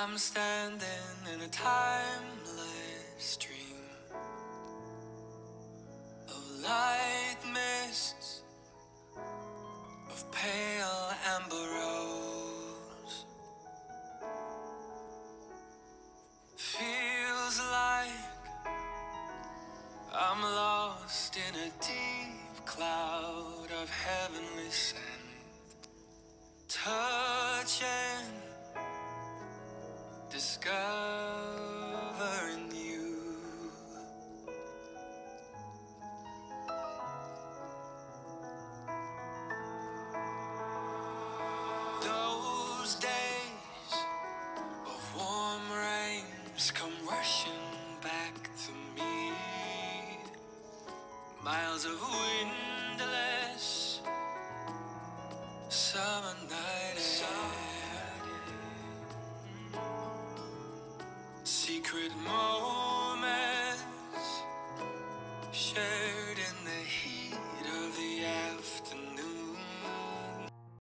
I'm standing in a timeless dream of light mists, of pale amber rose. Feels like I'm lost in a deep cloud of heavenly scent, touching discovering you. Those days of warm rains come rushing back to me. Miles of windless summer night Secret moments shared.